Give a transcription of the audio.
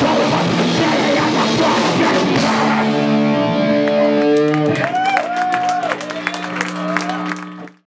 City and the